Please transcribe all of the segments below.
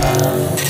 time.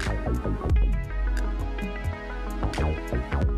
Thank you.